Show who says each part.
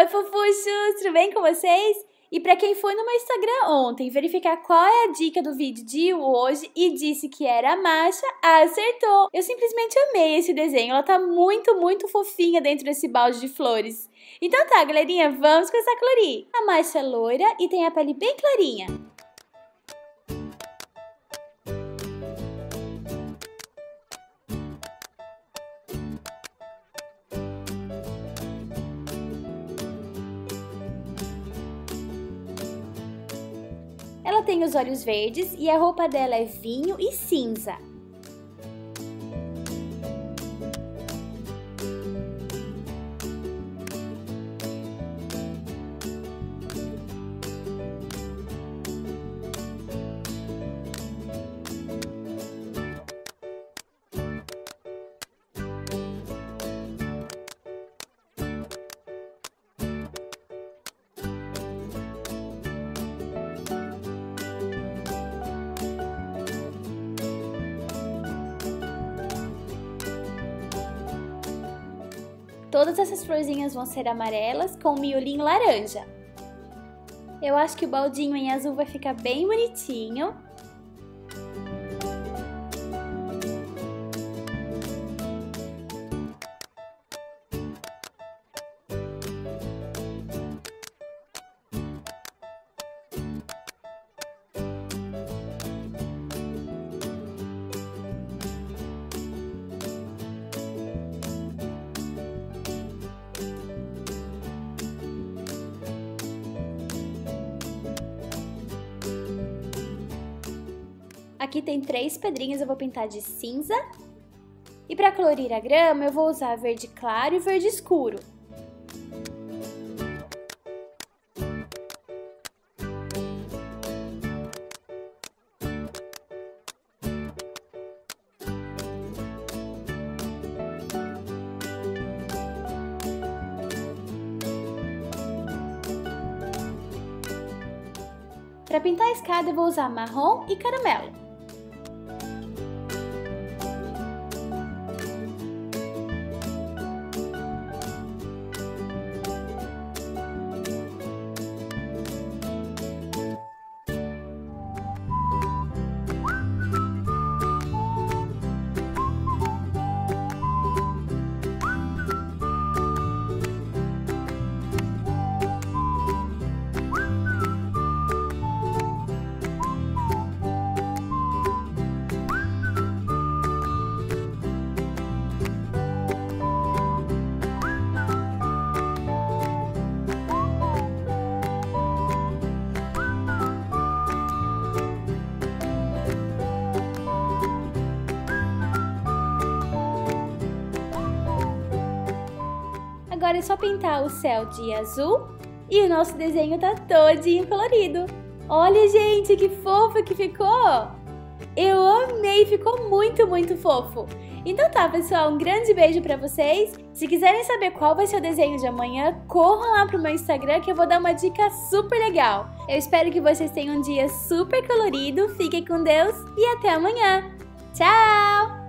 Speaker 1: Oi, fofuchos, tudo bem com vocês? E para quem foi no meu Instagram ontem verificar qual é a dica do vídeo de hoje e disse que era a Masha, acertou! Eu simplesmente amei esse desenho, ela tá muito, muito fofinha dentro desse balde de flores. Então tá, galerinha, vamos começar a colorir. A Masha é loira e tem a pele bem clarinha. Ela tem os olhos verdes e a roupa dela é vinho e cinza. Todas essas florzinhas vão ser amarelas com miolinho laranja. Eu acho que o baldinho em azul vai ficar bem bonitinho. Aqui tem três pedrinhas, eu vou pintar de cinza. E para colorir a grama, eu vou usar verde claro e verde escuro. Para pintar a escada, eu vou usar marrom e caramelo. Agora é só pintar o céu de azul e o nosso desenho tá todinho colorido. Olha, gente, que fofo que ficou! Eu amei, ficou muito, muito fofo. Então tá, pessoal, um grande beijo pra vocês. Se quiserem saber qual vai ser o desenho de amanhã, corram lá pro meu Instagram que eu vou dar uma dica super legal. Eu espero que vocês tenham um dia super colorido, fiquem com Deus e até amanhã. Tchau!